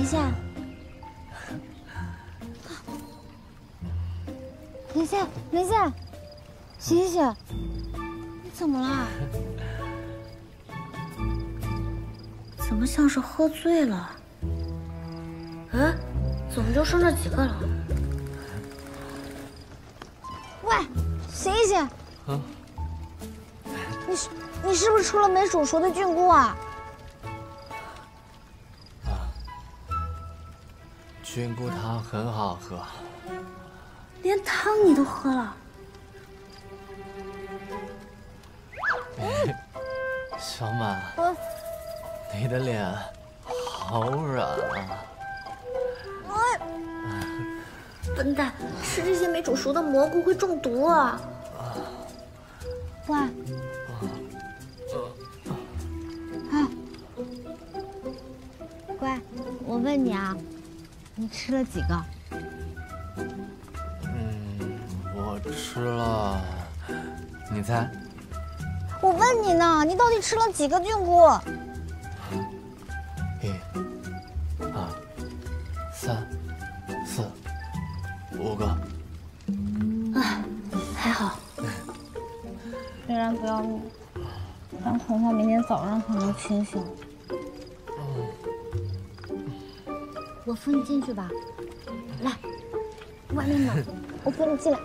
等一下，等一下，等一下，醒醒！你怎么了？怎么像是喝醉了？嗯，怎么就剩这几个了？喂，醒一醒！啊，你是你是不是吃了没煮熟的菌菇啊？菌菇汤很好喝，连汤你都喝了。小满，你的脸好软啊！笨蛋，吃这些没煮熟的蘑菇会中毒啊！乖，乖，我问你啊。你吃了几个？嗯，我吃了，你猜？我问你呢，你到底吃了几个菌菇？一、二、三、四、五个。啊，还好。虽然不要命，但恐怕明天早上可能清醒。我扶你进去吧，来，外面冷，我扶你进来。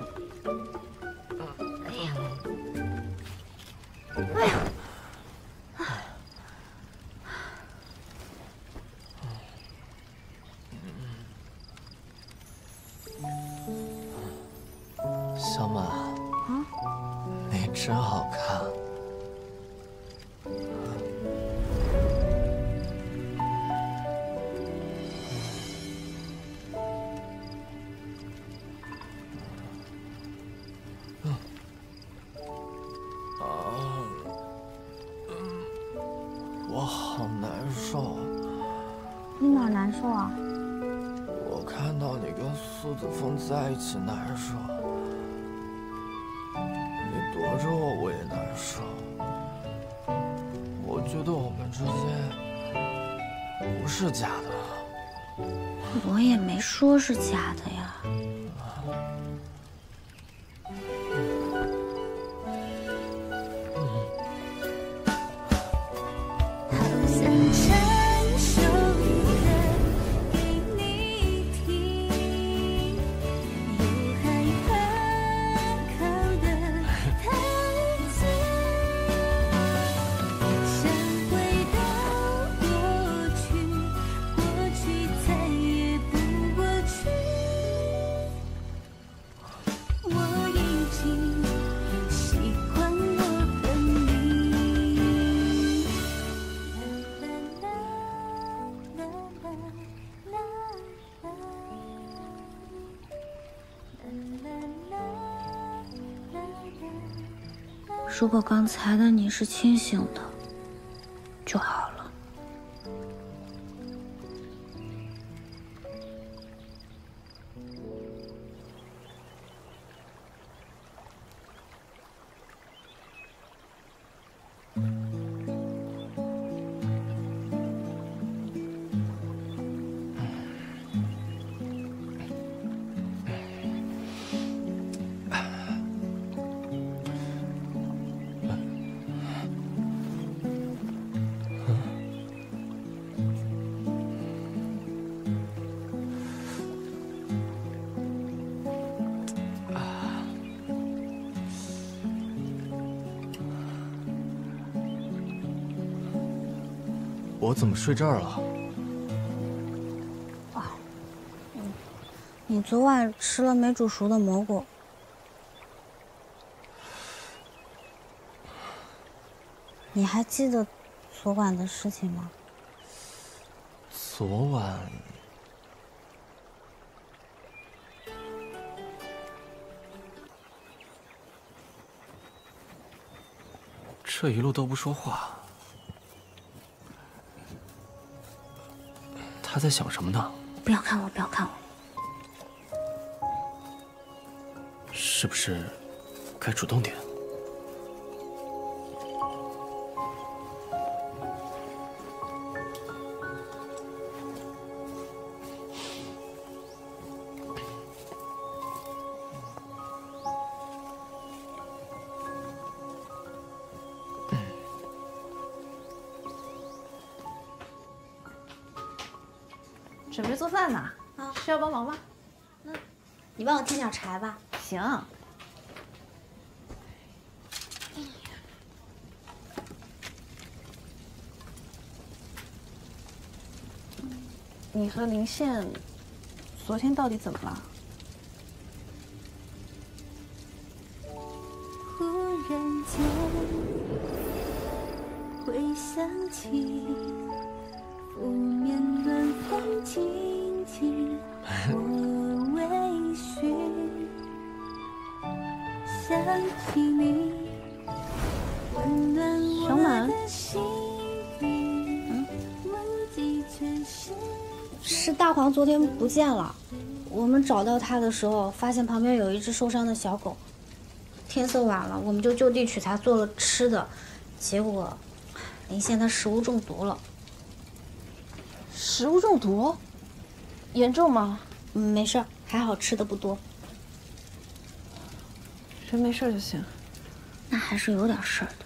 们之间不是假的。我也没说是假的呀。如果刚才的你是清醒的，怎么睡这儿了？啊，你昨晚吃了没煮熟的蘑菇。你还记得昨晚的事情吗？昨晚，这一路都不说话。他在想什么呢？不要看我，不要看我。是不是该主动点？来吧。行。你和林宪昨天到底怎么了？忽然间会想起是大黄昨天不见了，我们找到它的时候，发现旁边有一只受伤的小狗。天色晚了，我们就就地取材做了吃的，结果林宪他食物中毒了。食物中毒？严重吗？嗯，没事，还好吃的不多。人没事就行。那还是有点事儿的。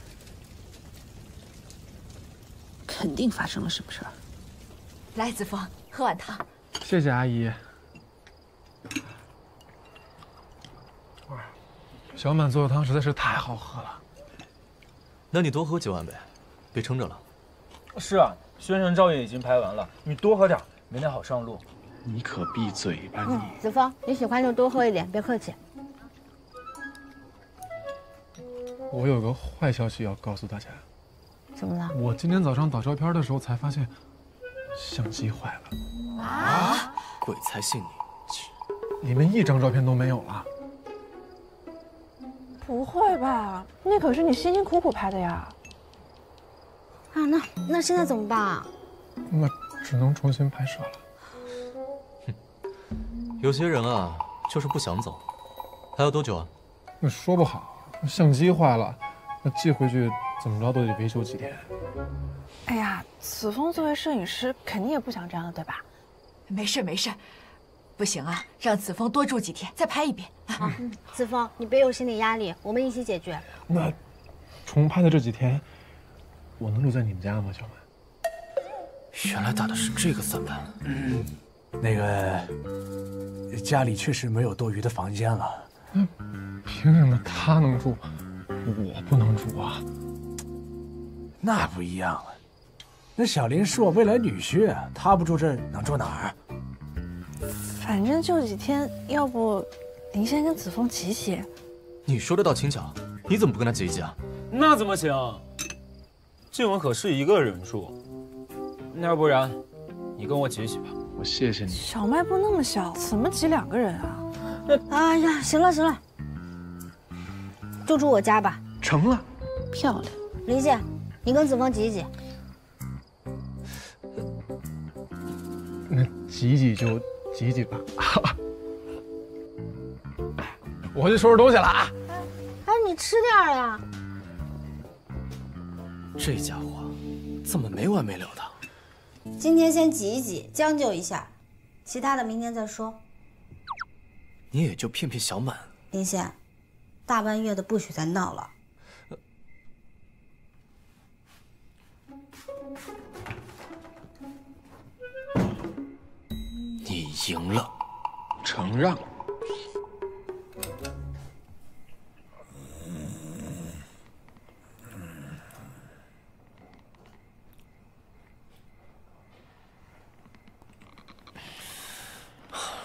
肯定发生了什么事儿。来，子枫。喝碗汤，谢谢阿姨。小满做的汤实在是太好喝了，那你多喝几碗呗，别撑着了。是啊，宣传照也已经拍完了，你多喝点，明天好上路。你可闭嘴吧你！子枫，你喜欢就多喝一点，别客气。我有个坏消息要告诉大家。怎么了？我今天早上打照片的时候才发现。相机坏了啊！鬼才信你，里面一张照片都没有了。不会吧？那可是你辛辛苦苦拍的呀！啊，那那现在怎么办啊？那只能重新拍摄了。哼，有些人啊，就是不想走。还要多久啊？那说不好，相机坏了，那寄回去怎么着都得维修几天。哎呀，子枫作为摄影师，肯定也不想这样的，对吧？没事没事，不行啊，让子枫多住几天，再拍一遍。啊，子枫，你别有心理压力，我们一起解决。那重拍的这几天，我能住在你们家吗，小满？原来打的是这个算盘。嗯，那个家里确实没有多余的房间了。嗯，凭什么他能住，我不能住啊？那不一样啊，那小林是我未来女婿，他不住这能住哪儿？反正就几天，要不您先跟子枫挤挤？你说的倒轻巧，你怎么不跟他挤一挤啊？那怎么行？静文可是一个人住，那要不然你跟我挤挤吧。我谢谢你。小卖部那么小，怎么挤两个人啊？哎呀，行了行了，就住我家吧。成了，漂亮，林姐。你跟子枫挤一挤，那挤挤就挤挤吧。我去收拾东西了啊！哎，你吃点呀。这家伙怎么没完没了的？今天先挤一挤，将就一下，其他的明天再说。你也就骗骗小满。林宪，大半夜的不许再闹了。赢了，承让。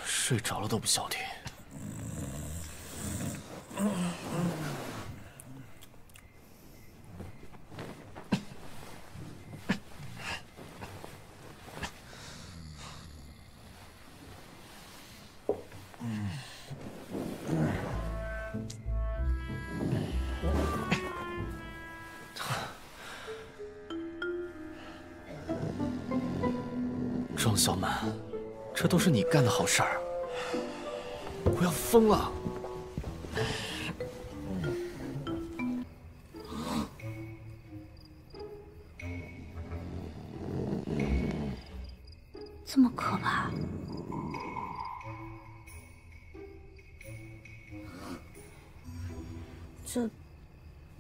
睡着了都不消停。庄小满，这都是你干的好事儿，我要疯了！这么可怕？这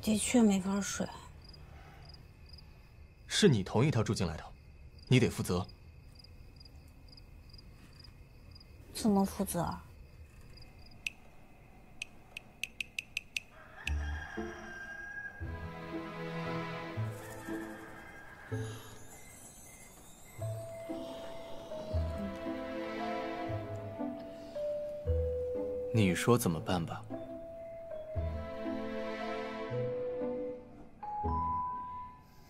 的确没法睡。是你同意他住进来的，你得负责。怎么负责？你说怎么办吧？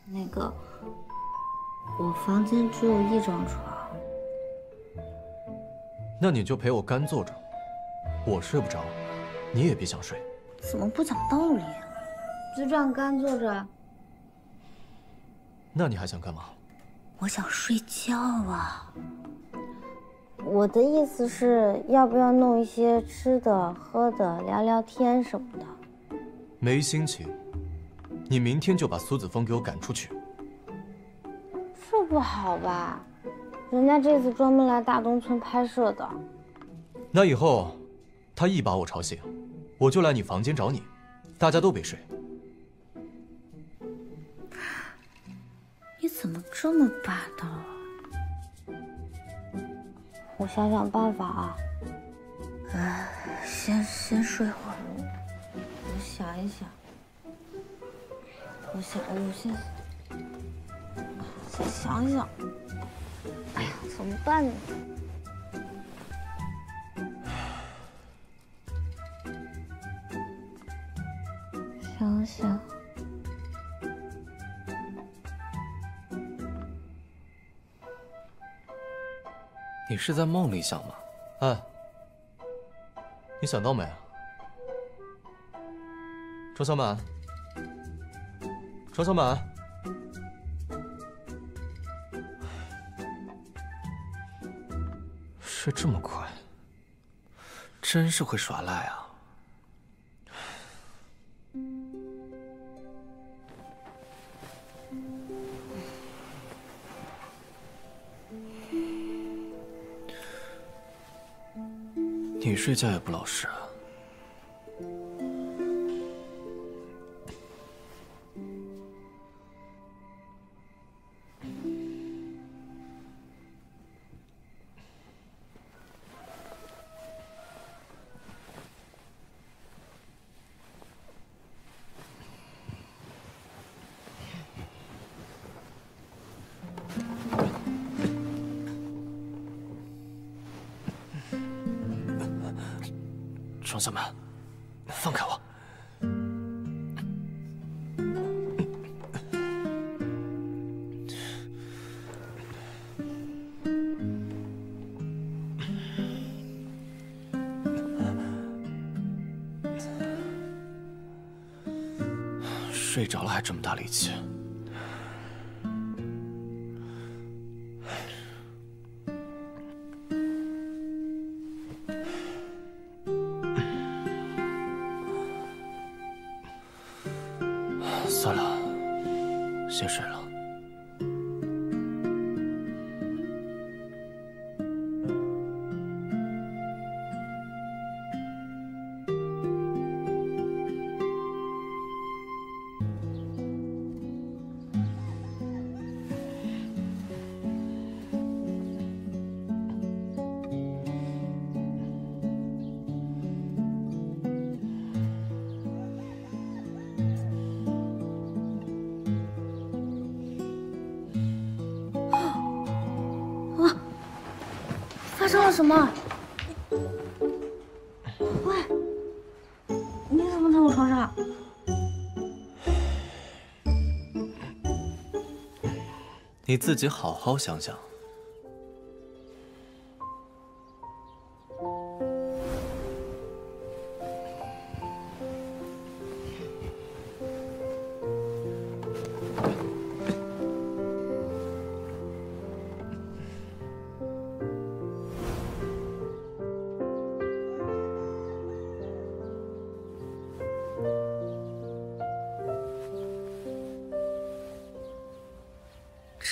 那个，我房间只有一张床，那你就陪我干坐着，我睡不着，你也别想睡。怎么不讲道理？就这样干坐着，那你还想干嘛？我想睡觉啊。我的意思是要不要弄一些吃的喝的，聊聊天什么的？没心情。你明天就把苏子峰给我赶出去。这不好吧？人家这次专门来大东村拍摄的。那以后，他一把我吵醒，我就来你房间找你，大家都别睡。你怎么这么霸道啊？我想想办法啊。哎，先先睡会儿，我想一想。我想，我先先想想。哎呀，怎么办呢？想想。你是在梦里想吗？哎，你想到没？周小满，周小满，睡这么快，真是会耍赖啊！你睡觉也不老实啊！这么大力气。什么？喂，你怎么在我床上？你自己好好想想。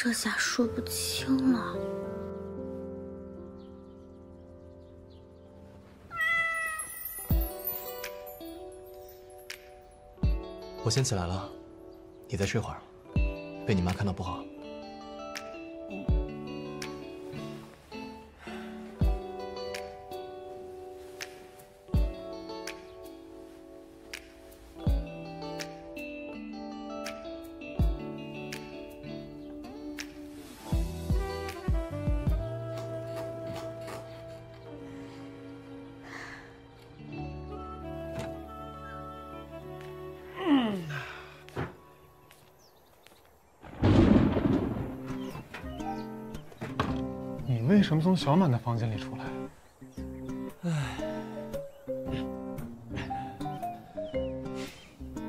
这下说不清了。我先起来了，你再睡会儿，被你妈看到不好。从小满的房间里出来？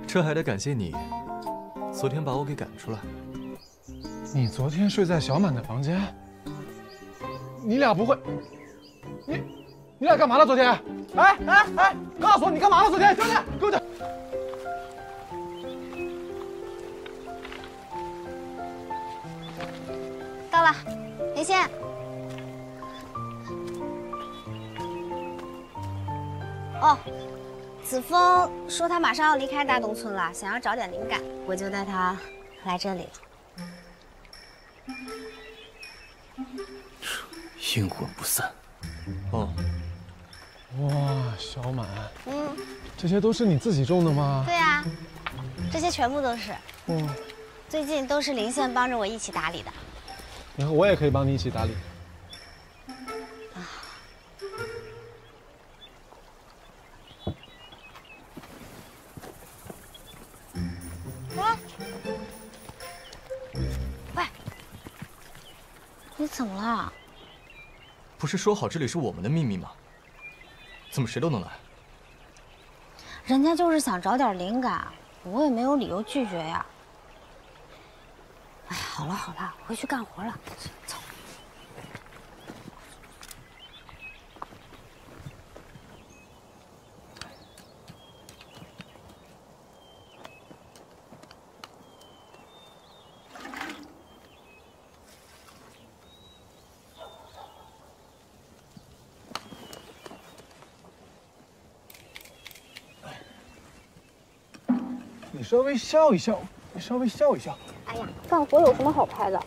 这还得感谢你，昨天把我给赶出来。你昨天睡在小满的房间？你俩不会？你你俩干嘛了？昨天？哎哎哎！告诉我你干嘛了？昨天，兄弟，给我讲。马上要离开大东村了，想要找点灵感，我就带他来这里了。阴魂不散。哦，哇，小满，嗯，这些都是你自己种的吗？对呀、这些全部都是，嗯，最近都是林线帮着我一起打理的。以后我也可以帮你一起打理。是说好这里是我们的秘密吗？怎么谁都能来？人家就是想找点灵感，我也没有理由拒绝呀。哎，好了好了，回去干活了。走。你稍微笑一笑，你稍微笑一笑。哎呀，干活有什么好拍的？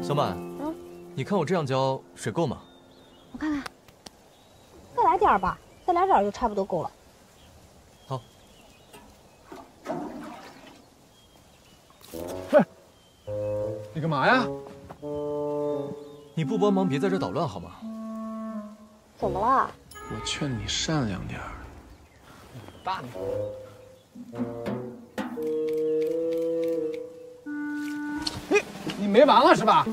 小满，嗯，你看我这样浇水够吗？我看看，再来点儿吧，再来点儿就差不多够了。不帮忙，别在这捣乱好吗？怎么了？我劝你善良点儿。爸你！你你没完了是吧？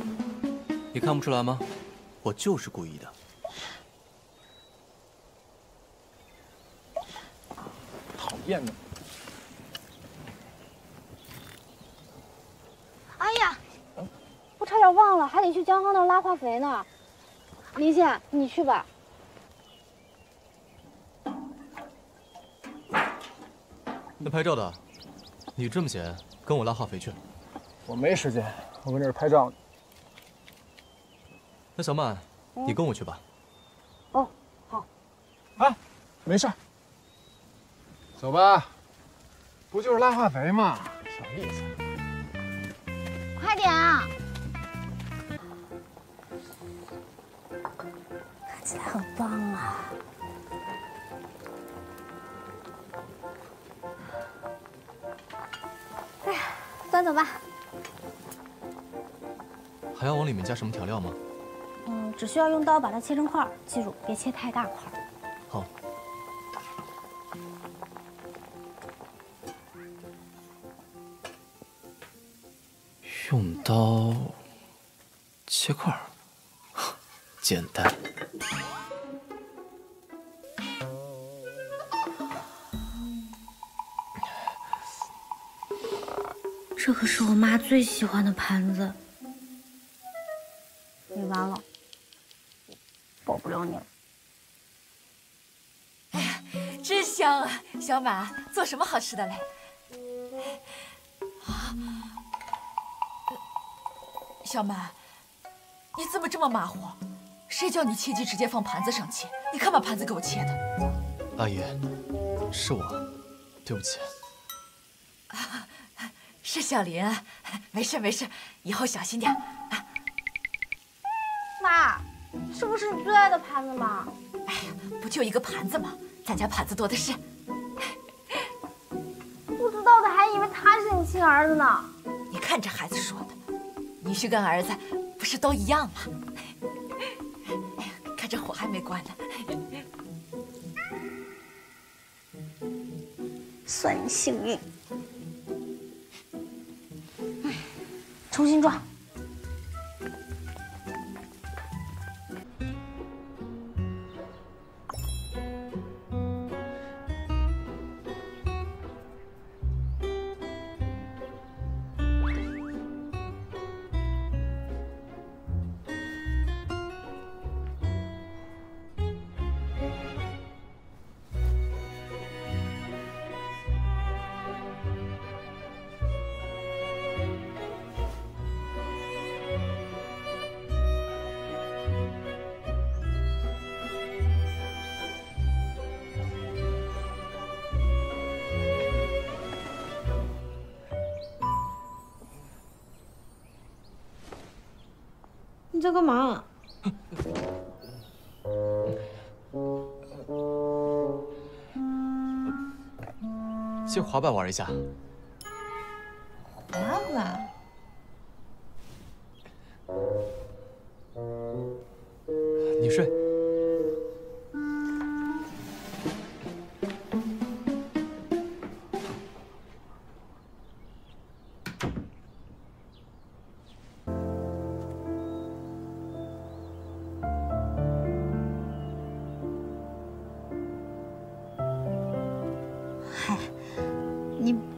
你看不出来吗？我就是故意的。讨厌的。哎呀，我差点忘了，还得去江康那拉化肥呢。林线，你去吧。那拍照的，你这么闲，跟我拉化肥去。我没时间，我跟这儿拍照呢。那小曼，你跟我去吧。哦，好。啊，没事儿。走吧，不就是拉化肥吗？小意思。快点啊！起来很棒啊。哎呀，端走吧。还要往里面加什么调料吗？嗯，只需要用刀把它切成块儿，记住别切太大块这可是我妈最喜欢的盘子。你完了，保不了你了。哎呀真香啊！小满，做什么好吃的嘞？啊，小满，你怎么这么马虎？谁叫你切鸡直接放盘子上切？你看把盘子给我切的。阿姨，是我，对不起。是小林，没事没事，以后小心点。妈，这不是你最爱的盘子吗？哎呀，不就一个盘子吗？咱家盘子多的是。不知道的还以为他是你亲儿子呢。你看这孩子说的，女婿跟儿子不是都一样吗？哎呀，看这火还没关呢。算你幸运。重新装。在干嘛？去滑板玩一下。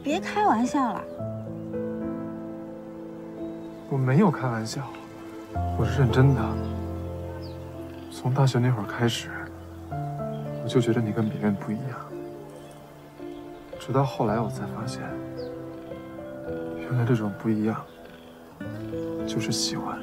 别开玩笑了。我没有开玩笑，我是认真的。从大学那会儿开始，我就觉得你跟别人不一样。直到后来我才发现，原来这种不一样就是喜欢。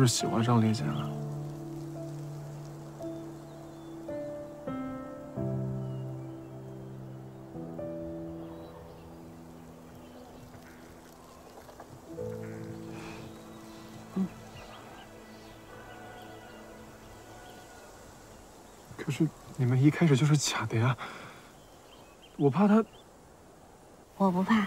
不是喜欢上烈剑了？可是你们一开始就是假的呀，我怕他。我不怕。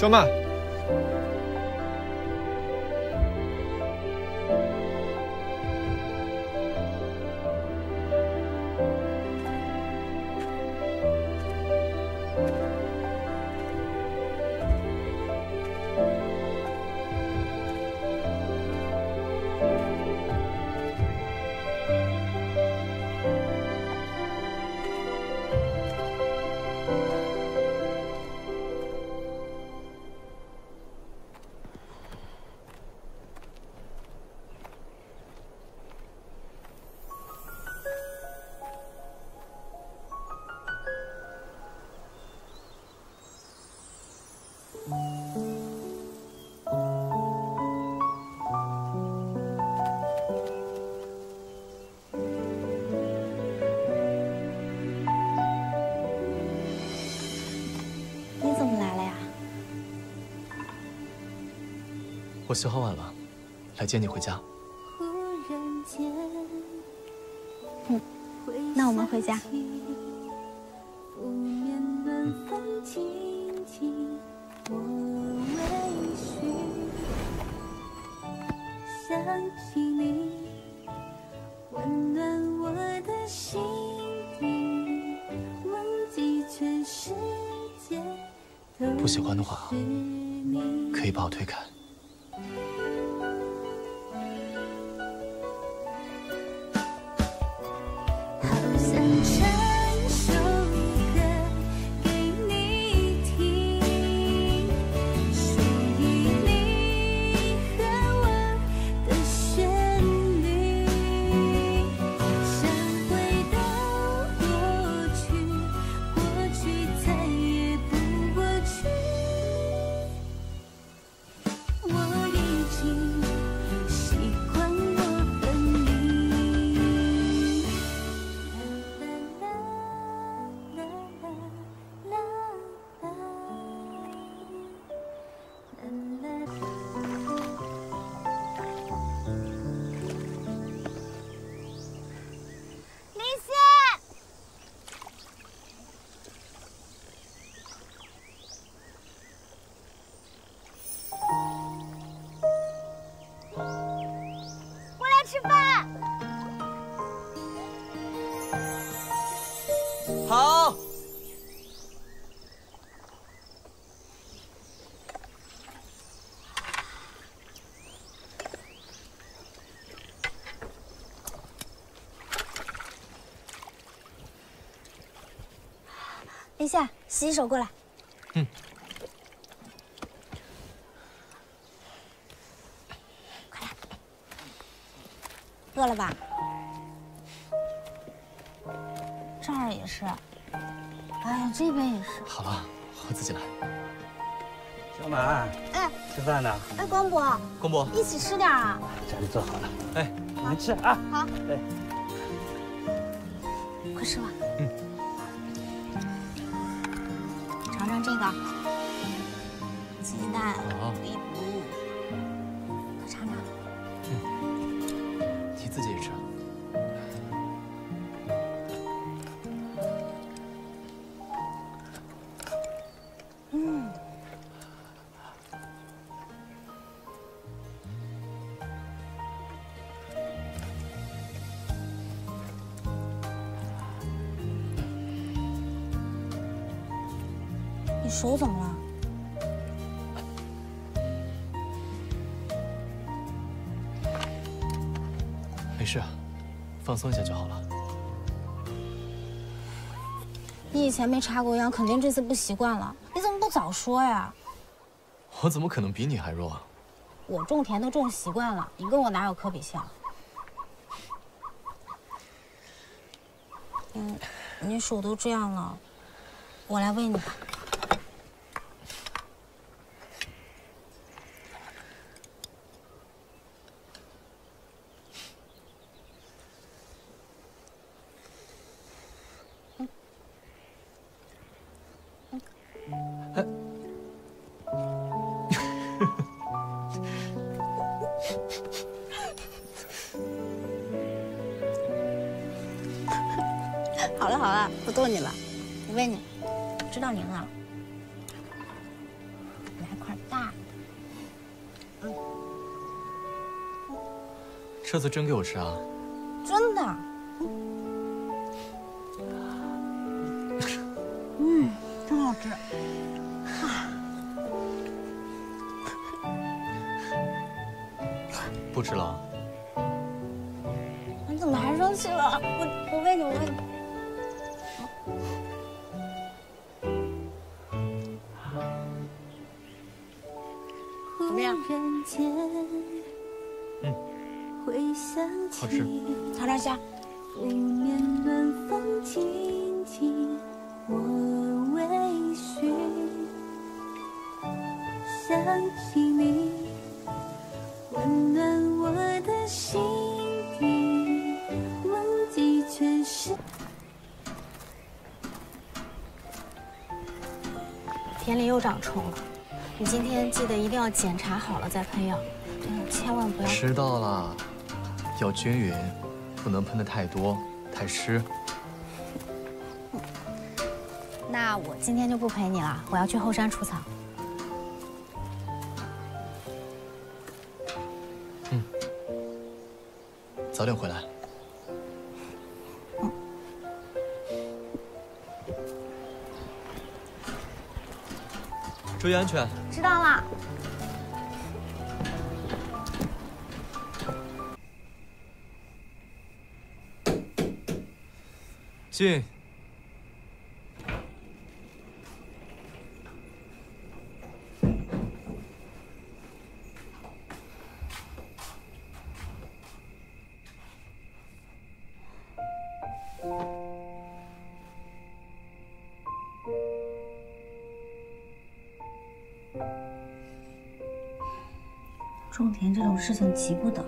小曼，我洗好碗了，来接你回家。忽然间，嗯，那我们回家。拂面暖风轻轻，我微醺，想起你，温暖我的心底，忘记全世界都不喜欢的话洗洗手过来。嗯。快来。饿了吧？这儿也是。哎呀，这边也是。好了，我自己来。小满，哎吃饭呢？哎，光伯，公伯，一起吃点啊。家里做好了，哎，你们吃啊。好，哎，快吃吧。嗯。松一下就好了。你以前没插过秧，肯定这次不习惯了。你怎么不早说呀？我怎么可能比你还弱啊？我种田都种习惯了，你跟我哪有可比性？嗯，你手都这样了，我来喂你吧。这次真给我吃啊？真的。嗯，真好吃。不吃了？你怎么还生气了？我我喂你，我喂你。怎么样好吃。起尝尝虾。拂面暖风轻轻，我微醺，想起你，温暖我的心底，忘记全世田里又长虫了，你今天记得一定要检查好了再喷药，真的千万不要。知道了，要均匀，不能喷的太多，太湿。那我今天就不陪你了，我要去后山除草。早点回来。注意安全。知道了。进。种田这种事情急不得，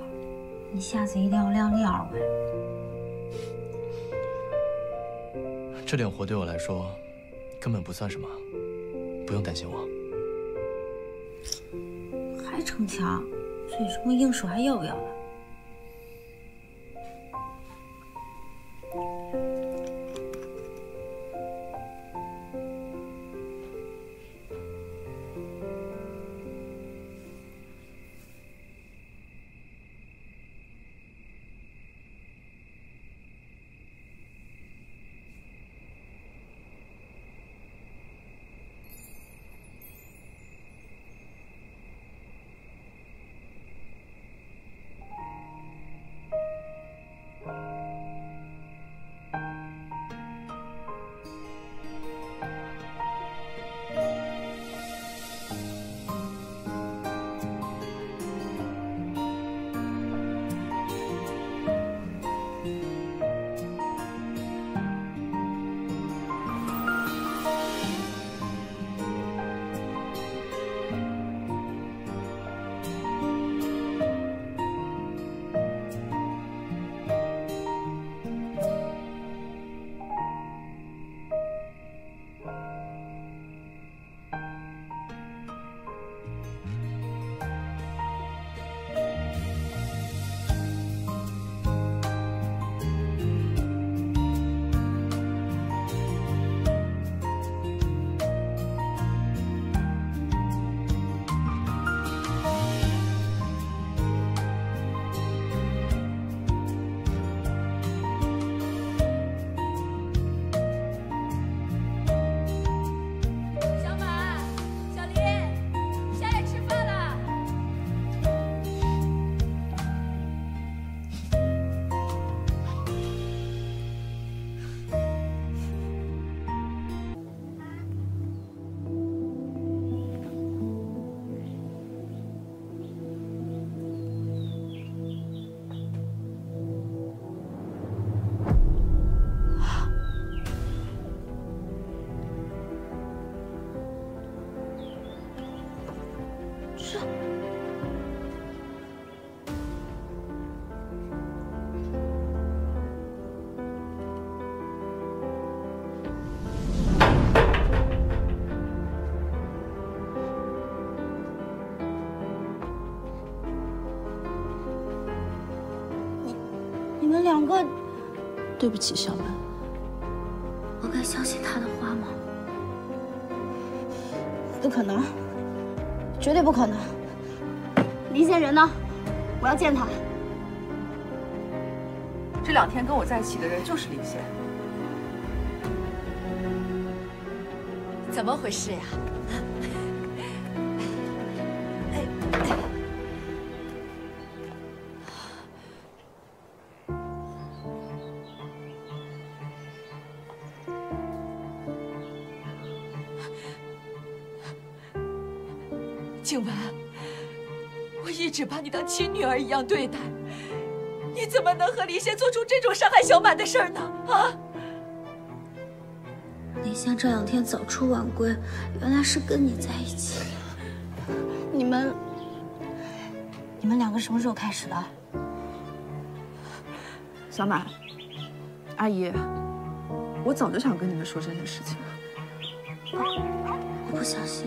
你下次一定要量力而为。这点活对我来说根本不算什么，不用担心我。还逞强，嘴这么硬，手还要不要了？对不起，小曼。我该相信他的话吗？不可能，绝对不可能。林仙人呢？我要见他。这两天跟我在一起的人就是林仙。怎么回事呀？静把你当亲女儿一样对待，你怎么能和林仙做出这种伤害小满的事儿呢？啊！林仙这两天早出晚归，原来是跟你在一起。你们，你们两个什么时候开始的？小满，阿姨，我早就想跟你们说这件事情了，我不相信。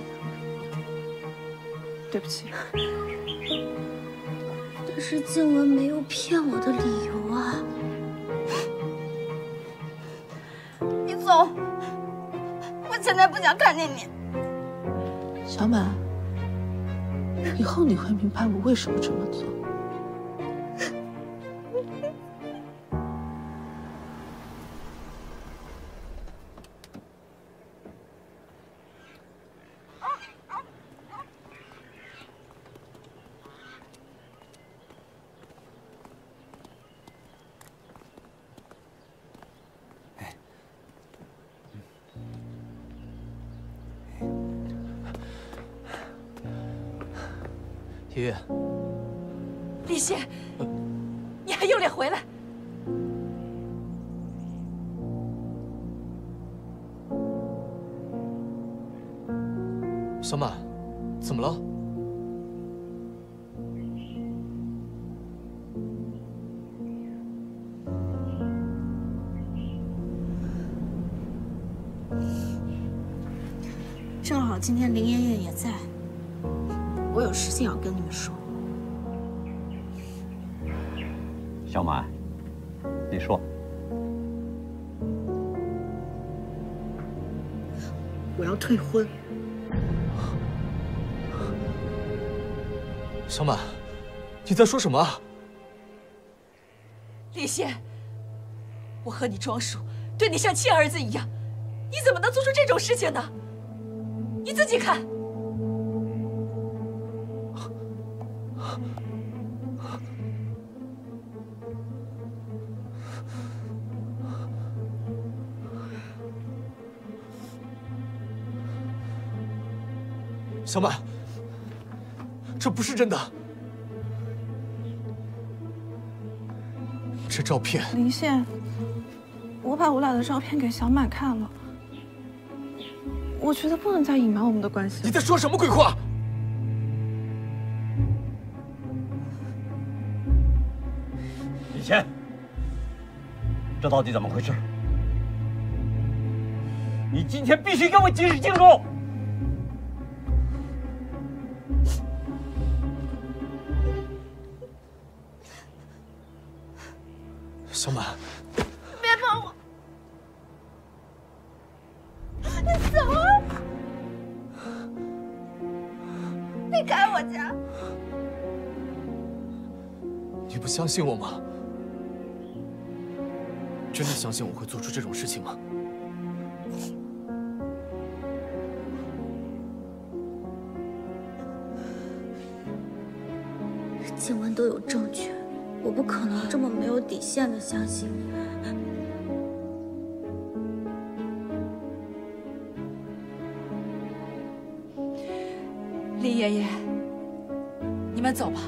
对不起。可是静文没有骗我的理由啊你走我现在不想看见你。小满以后你会明白我为什么这么做。要退婚。小满，你在说什么啊？李现，我和你庄叔对你像亲儿子一样，你怎么能做出这种事情呢？你自己看。小满，这不是真的。这照片，林宪，我把我俩的照片给小满看了，我觉得不能再隐瞒我们的关系了。你在说什么鬼话？李现，这到底怎么回事？你今天必须给我解释清楚！小满，别碰我！你走啊！离开我家！你不相信我吗？真的相信我会做出这种事情吗？静雯都有证据，我不可能这么没有底线的相信你。林爷爷，你们走吧。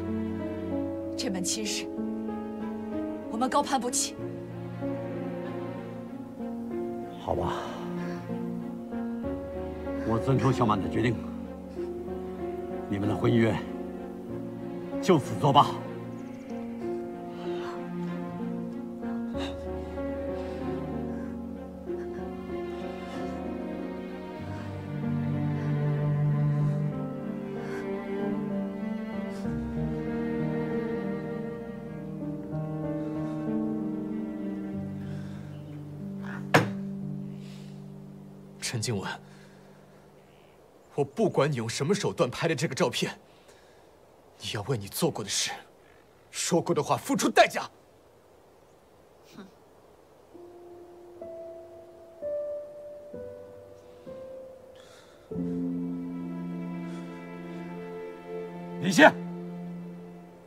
这门亲事，我们高攀不起。好吧，我尊重小满的决定，你们的婚约就此作罢。陈静雯，我不管你用什么手段拍的这个照片，你要为你做过的事、说过的话付出代价。李现，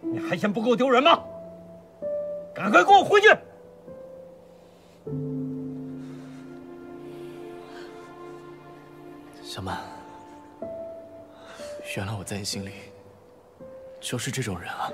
你还嫌不够丢人吗？赶快跟我回去！小曼，原来我在你心里就是这种人啊！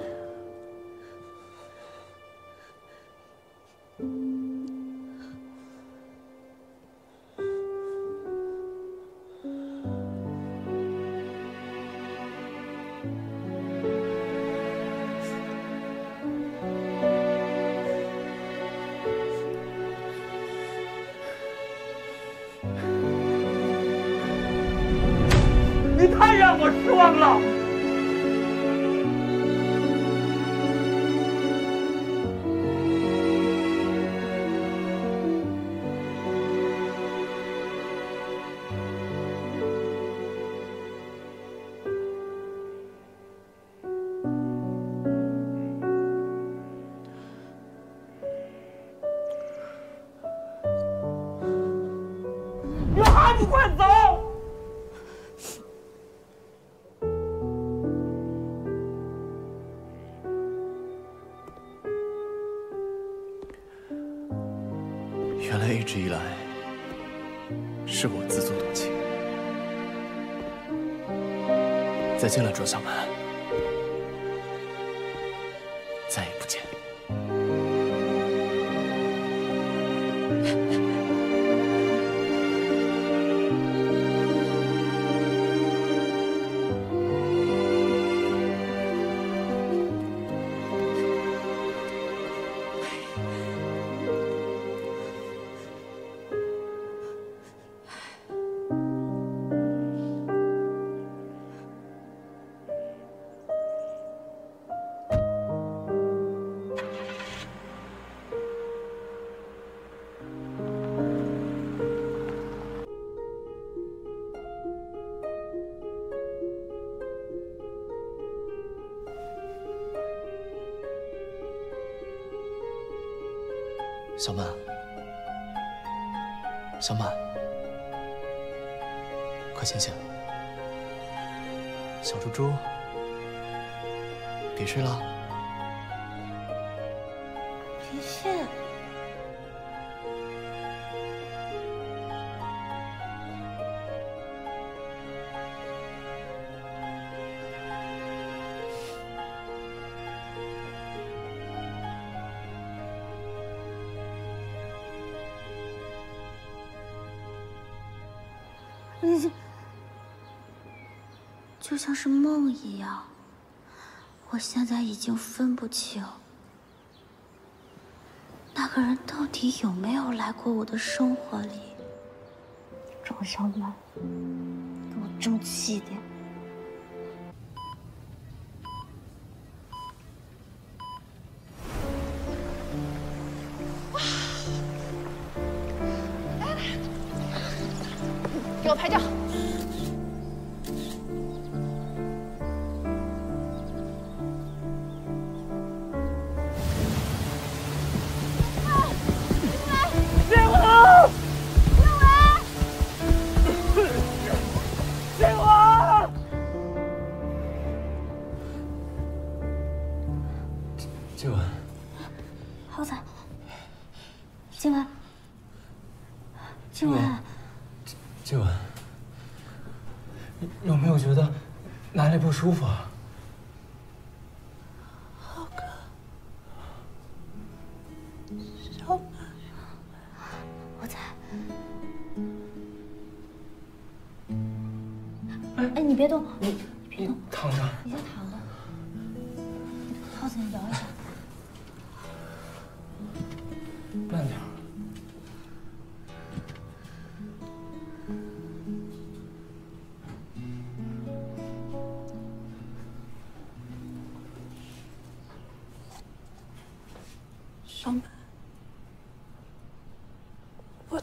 对了，庄小曼，小曼，小曼，快醒醒！小猪猪，别睡了。像是梦一样，我现在已经分不清那个人到底有没有来过我的生活里。庄小满，给我争气点！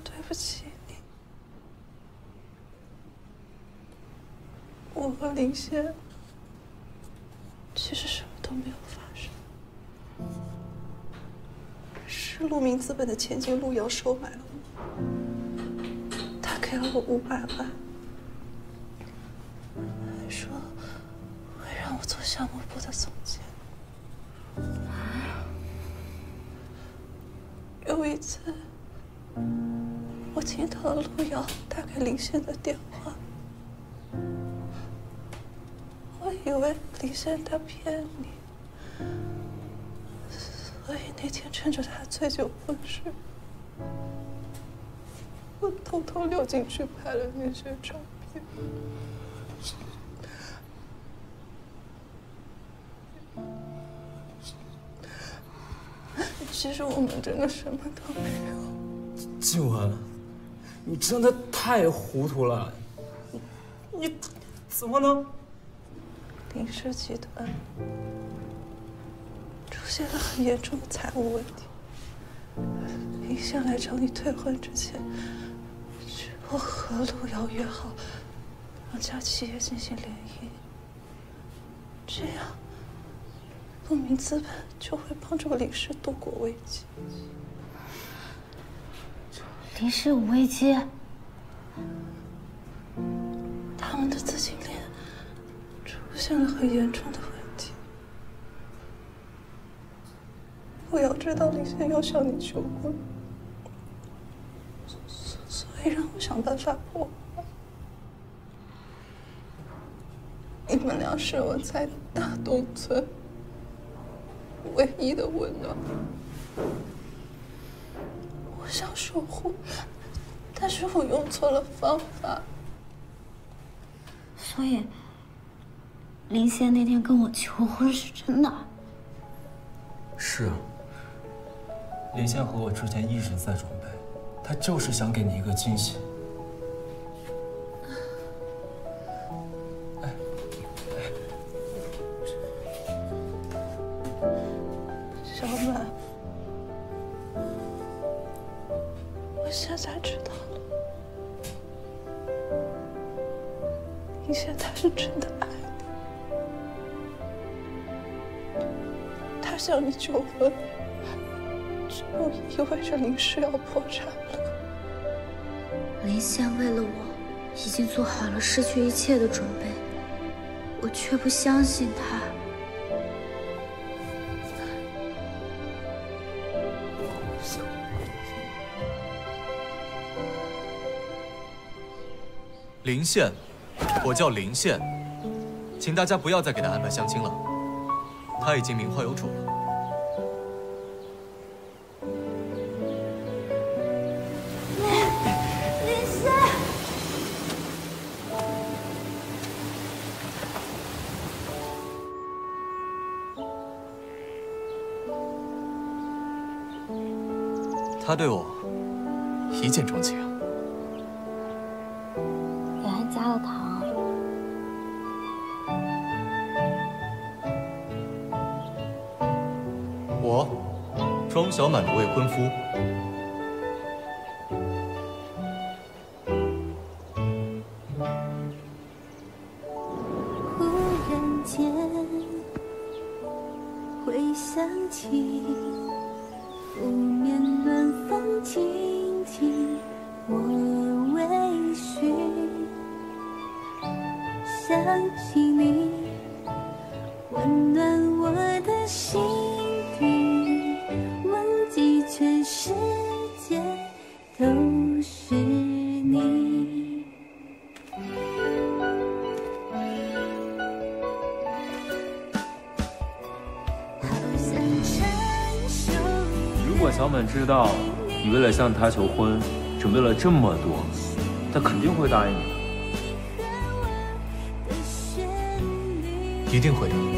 对不起你。我和林先其实什么都没有发生，是陆明资本的千金陆瑶收买了我，他给了我五百万，还说会让我做项目部的总监。有一次，听到了陆瑶打给林仙的电话，我以为林仙他骗你，所以那天趁着他醉酒昏睡，我偷偷溜进去拍了那些照片。其实我们真的什么都没有。静雯，你真的太糊涂了，你你怎么能？林氏集团出现了很严重的财务问题。林先来找你退婚之前，我和陆瑶约好，两家企业进行联姻，这样陆明资本就会帮助林氏度过危机。林氏有危机，他们的资金链出现了很严重的问题。我要知道林贤要向你求婚，所以让我想办法破。你们俩是我在大东村唯一的温暖。我想守护，但是我用错了方法。所以，林仙那天跟我求婚是真的。是啊，林仙和我之前一直在准备，他就是想给你一个惊喜。现在知道了，林仙他是真的爱你，他向你求婚，就意味着林氏要破产了。林宪为了我，已经做好了失去一切的准备，我却不相信他。林羡，我叫林羡，请大家不要再给他安排相亲了，他已经名花有主了。知道你为了向他求婚准备了这么多，他肯定会答应你的。一定会的。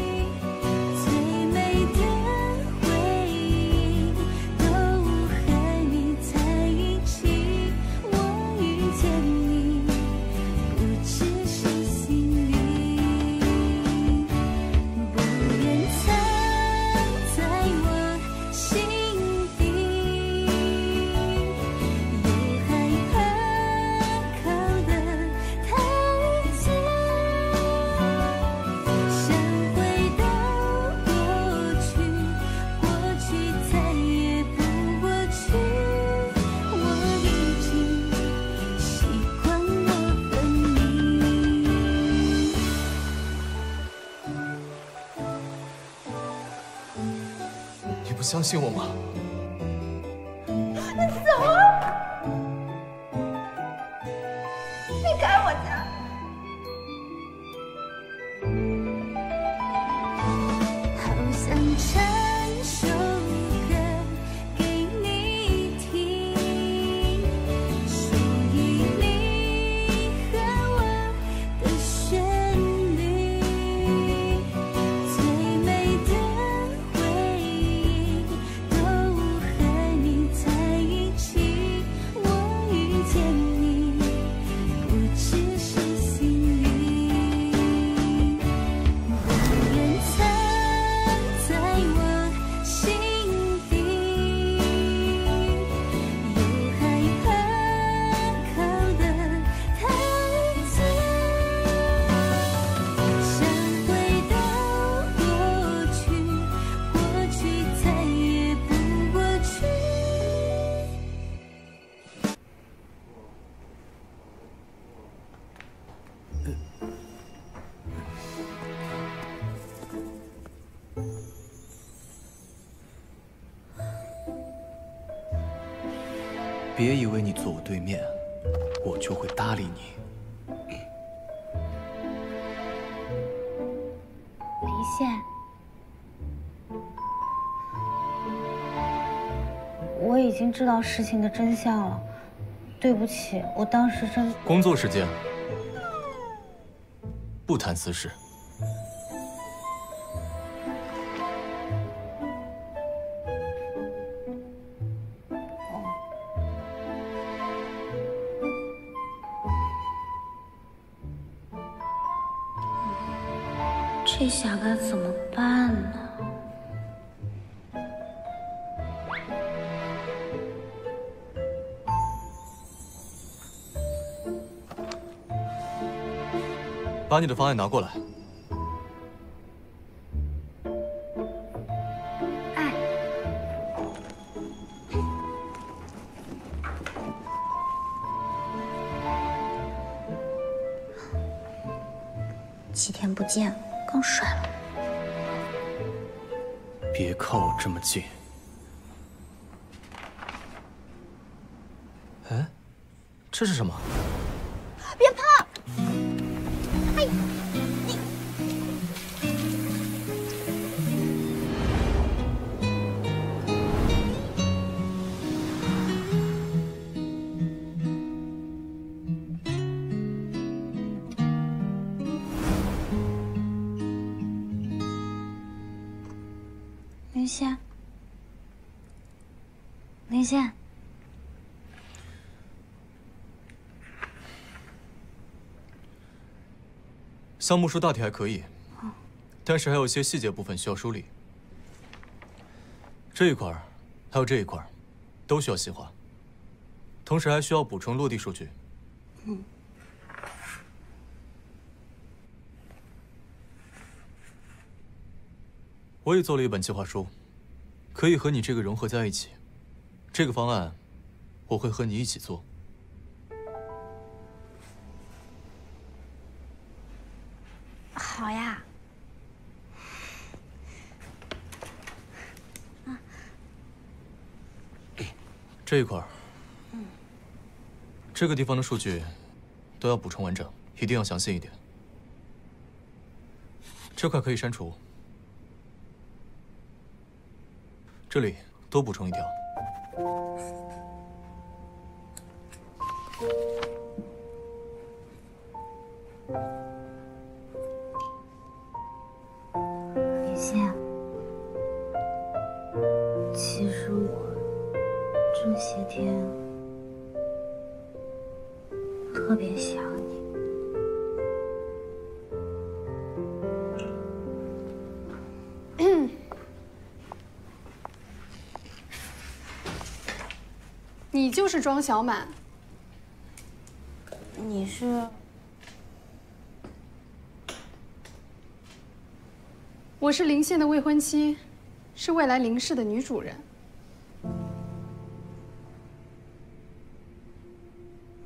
相信我吗？知道事情的真相了，对不起，我当时真……工作时间，不谈私事。把你的方案拿过来。几天不见，更帅了。别靠我这么近。哎，这是什么？项目书大体还可以，但是还有一些细节部分需要梳理。这一块，还有这一块，都需要细化。同时还需要补充落地数据。嗯，我也做了一本计划书，可以和你这个融合在一起。这个方案，我会和你一起做。这一块儿，这个地方的数据都要补充完整，一定要详细一点。这块可以删除，这里多补充一条。你就是庄小满，你是？我是林县的未婚妻，是未来林氏的女主人。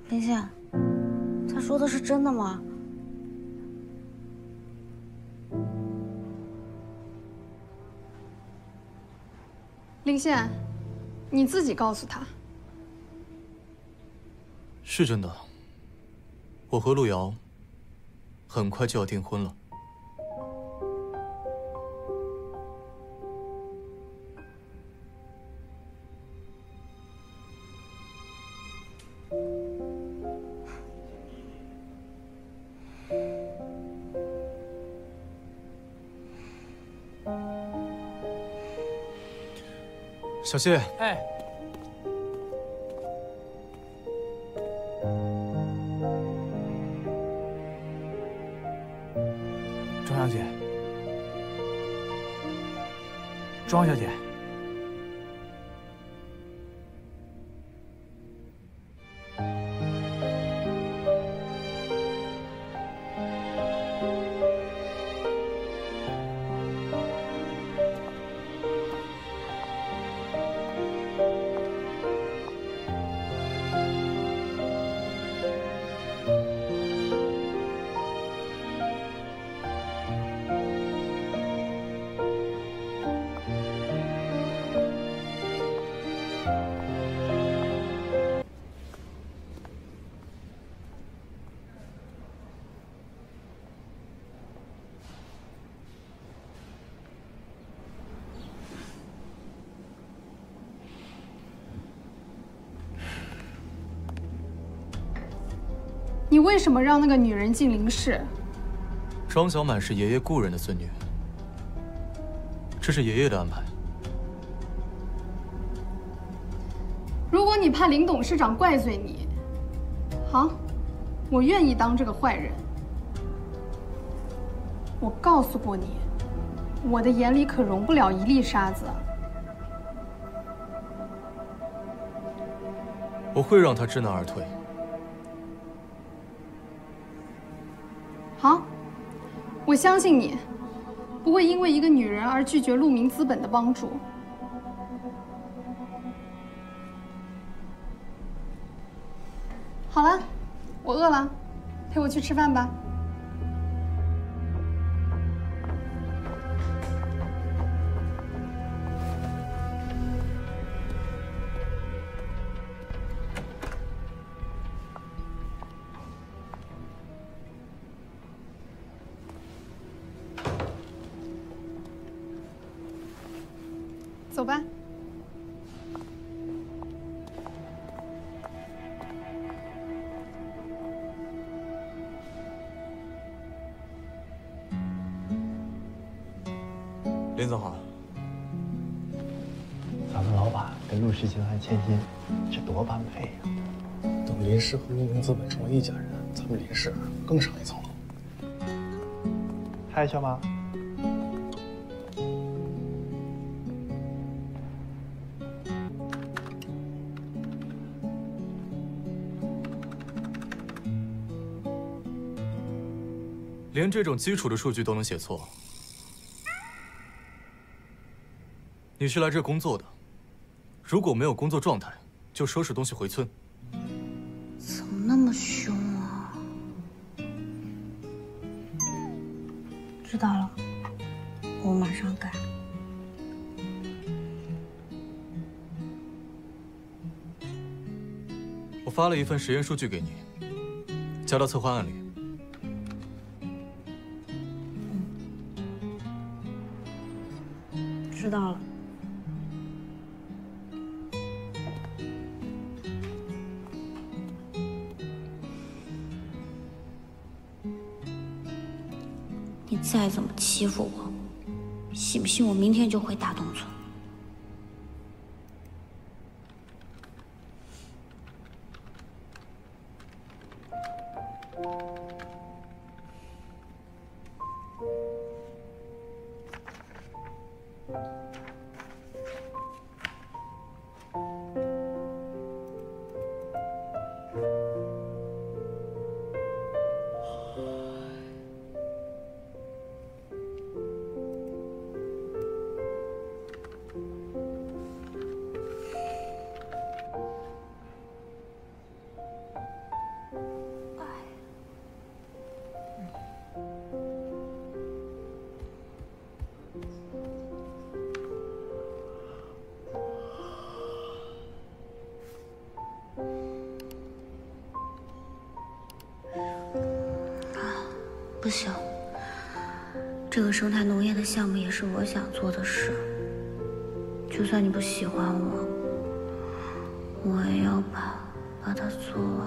林仙，他说的是真的吗？林县，你自己告诉他。是真的，我和陆瑶很快就要订婚了。小谢，你为什么让那个女人进林氏？庄小满是爷爷故人的孙女，这是爷爷的安排。如果你怕林董事长怪罪你，好，我愿意当这个坏人。我告诉过你，我的眼里可容不了一粒沙子。我会让他知难而退。好，我相信你，不会因为一个女人而拒绝鹿鸣资本的帮助。好了，我饿了，陪我去吃饭吧。陆氏集团签约，这多般配呀！等林氏和陆明资本成为一家人，咱们林氏更上一层楼。嗨，小马。连这种基础的数据都能写错，你是来这工作的，如果没有工作状态，就收拾东西回村。怎么那么凶啊？知道了，我马上改。我发了一份实验数据给你，加到策划案里。欺负我，信不信我明天就回大东村？这个生态农业的项目也是我想做的事。就算你不喜欢我，我也要把把它做完。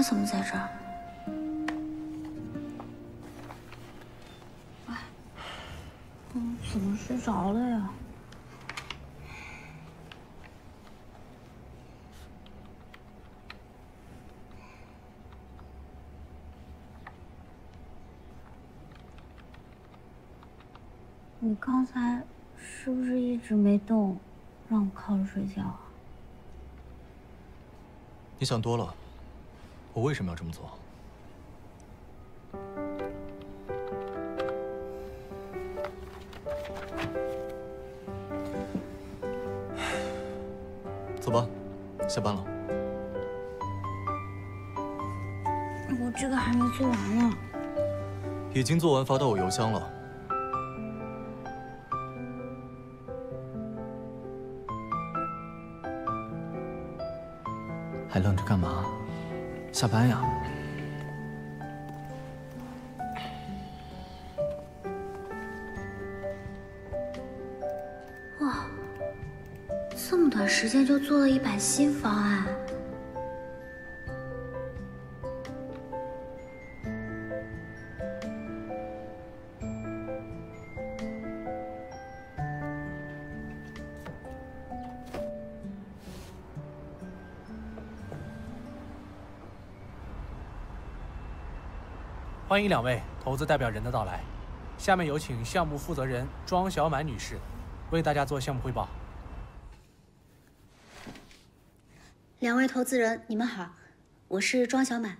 他怎么在这儿？哎，嗯，怎么睡着了呀？你刚才是不是一直没动，让我靠着睡觉啊？你想多了。我为什么要这么做？走吧，下班了。我这个还没做完呢。已经做完，发到我邮箱了。还愣着干嘛？下班呀！哇，这么短时间就做了一版新方案。欢迎两位投资代表人的到来，下面有请项目负责人庄小满女士为大家做项目汇报。两位投资人，你们好，我是庄小满。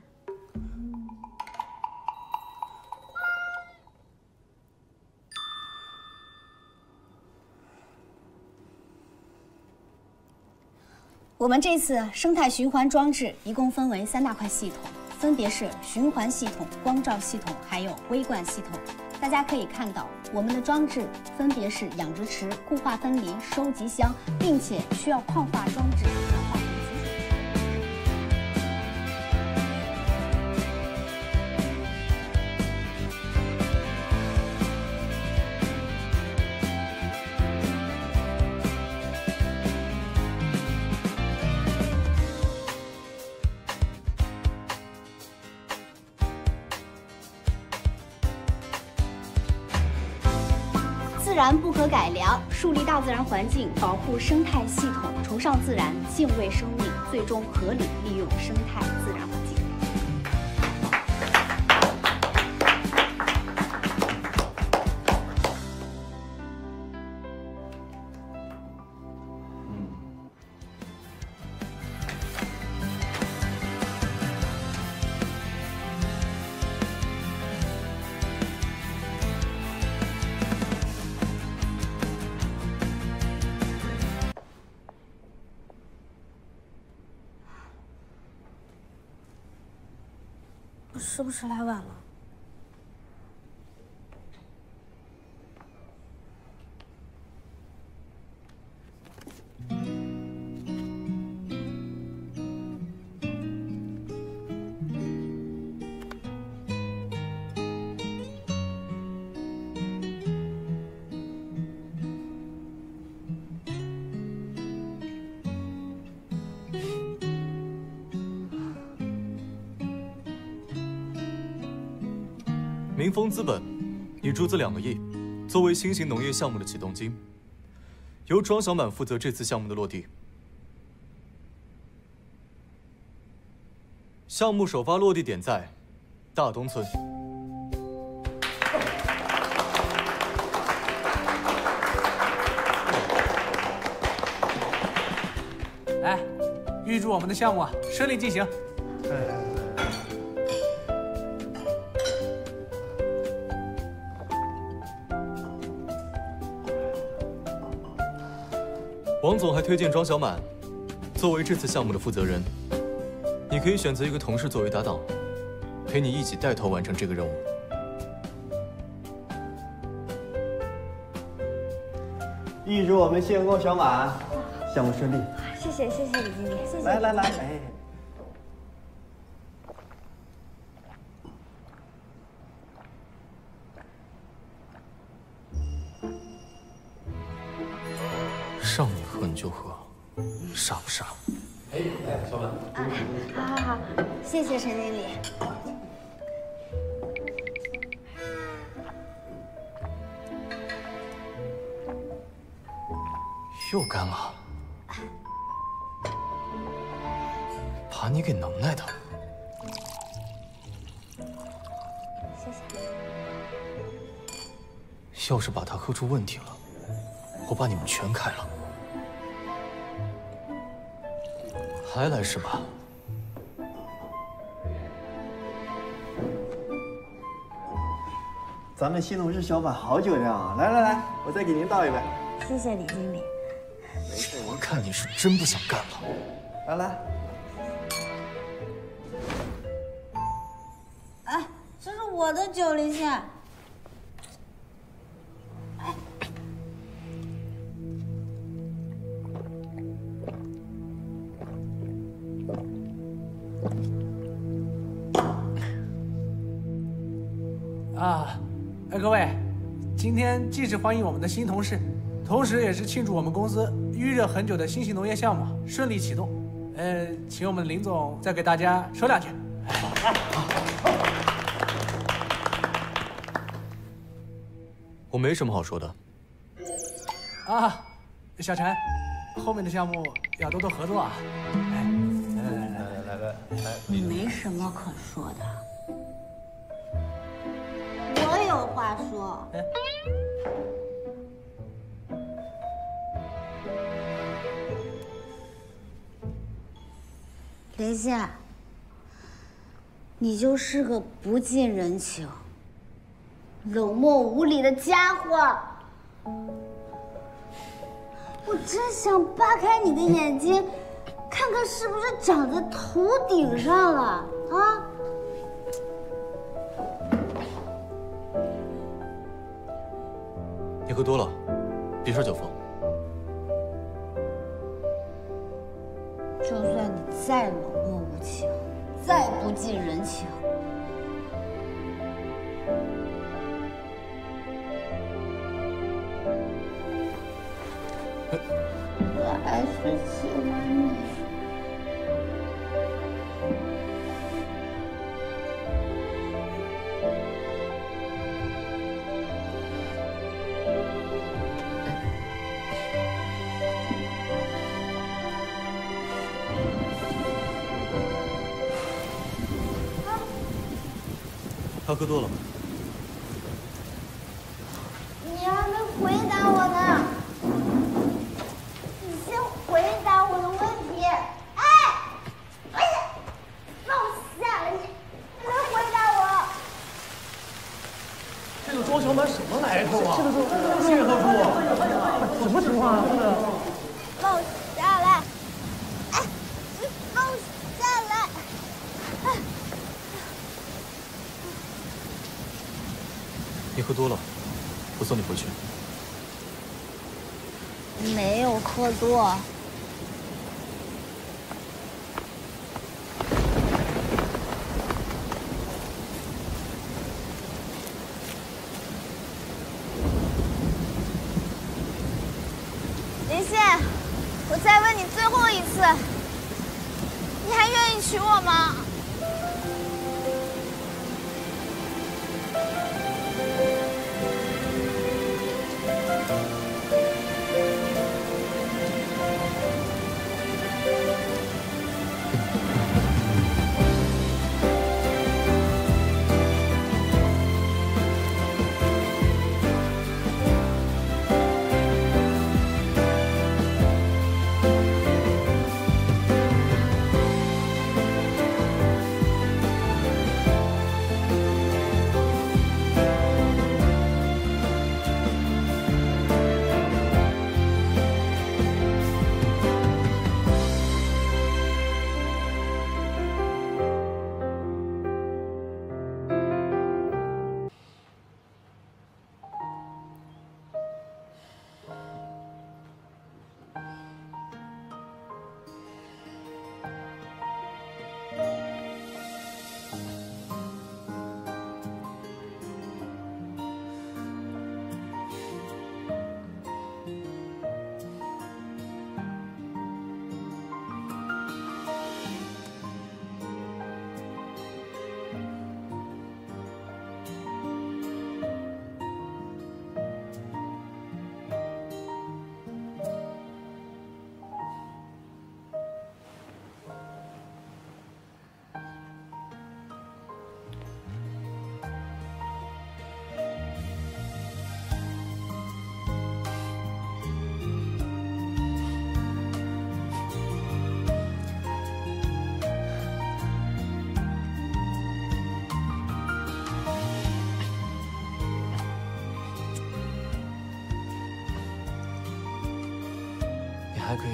我们这次生态循环装置一共分为三大块系统。分别是循环系统、光照系统，还有微灌系统。大家可以看到，我们的装置分别是养殖池、固化分离、收集箱，并且需要矿化装置转化。树立大自然环境，保护生态系统，崇尚自然，敬畏生命，最终合理利用生态自然是不是来晚了？资本你注资两个亿，作为新型农业项目的启动金，由庄小满负责这次项目的落地。项目首发落地点在大东村。预祝我们的项目顺利进行。王总还推荐庄小满作为这次项目的负责人，你可以选择一个同事作为搭档，陪你一起带头完成这个任务。预祝我们谢工小满项目顺利。谢谢谢谢李经理，谢谢。来来来，哎，谢谢陈经理。又干了，把你给能耐的。谢谢。要是把它喝出问题了，我把你们全开了。还来是吧？咱们新同事小满好酒量啊！来来来，我再给您倒一杯。谢谢李经理。没事我看你是真不想干了。来来，哎，这是我的酒，林夏。既是欢迎我们的新同事，同时也是庆祝我们公司预热很久的新型农业项目顺利启动。呃，请我们林总再给大家说两句。我没什么好说的。啊，小陈，后面的项目要多多合作啊。哎，来来来来来来来，你没什么可说的，我有话说。林夏，你就是个不近人情、冷漠无理的家伙。我真想扒开你的眼睛，看看是不是长在头顶上了啊！你喝多了，别耍酒疯。就算你再冷漠无情，再不近人情，我还是喜欢你。他喝多了吗？你还没回答我呢，你先回答我的问题。哎，哎呀，放下来，你你没回答我。这个庄小满什么来头啊？这个是谢何处？什么情况啊？这个放下来！哎，你放下来！哎，你喝多了，我送你回去。没有喝多。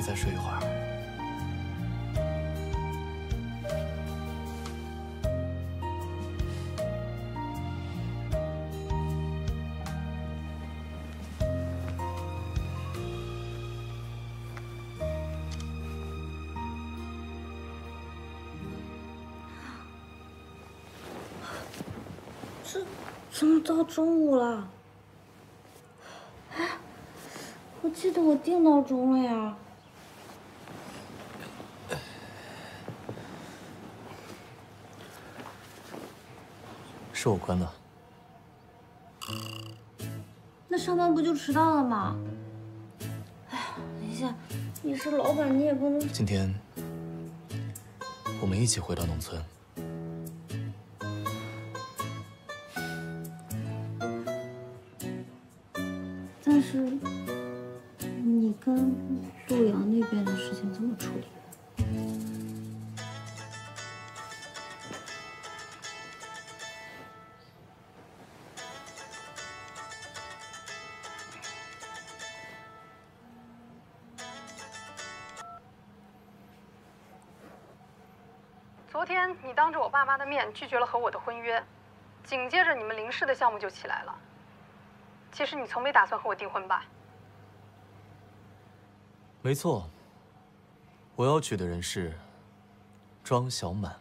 再睡一会儿。这怎么到中午了？哎，我记得我定闹钟了呀。是我关的。那上班不就迟到了吗？哎呀，林夏，你是老板，你也不能……今天我们一起回到农村。面拒绝了和我的婚约，紧接着你们林氏的项目就起来了。其实你从没打算和我订婚吧？没错，我要娶的人是庄小满。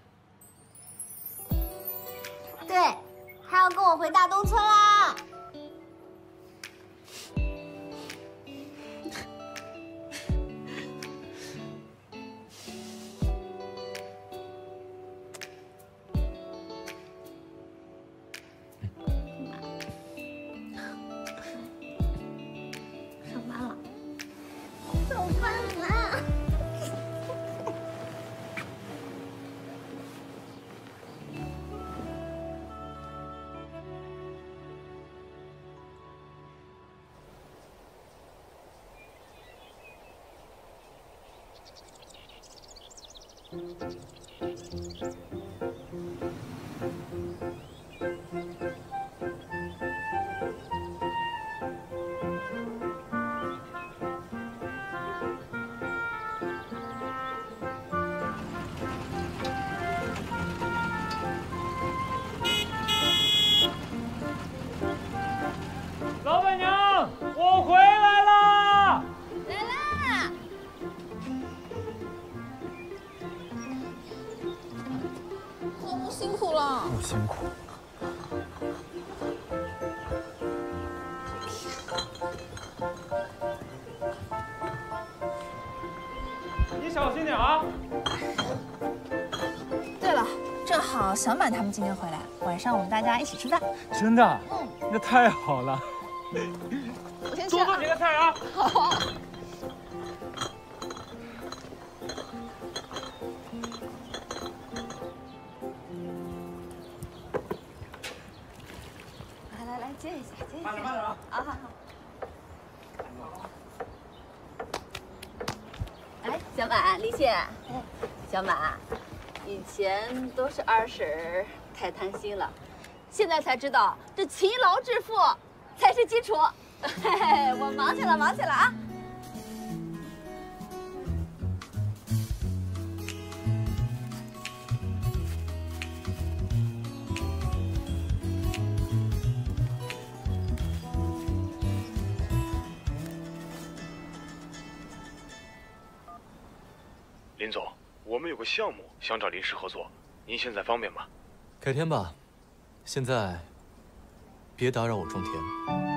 他们今天回来，晚上我们大家一起吃饭。真的？那太好了。我先多做几个菜啊！好。二婶儿太贪心了，现在才知道这勤劳致富才是基础。嘿嘿，我忙去了，忙去了啊！林总，我们有个项目想找林氏合作，您现在方便吗？改天吧，现在别打扰我种田。